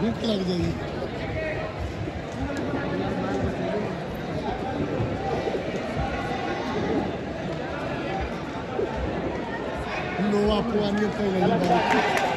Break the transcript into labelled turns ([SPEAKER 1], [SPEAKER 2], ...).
[SPEAKER 1] भूख लग जाएगी No apoio a